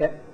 Okay.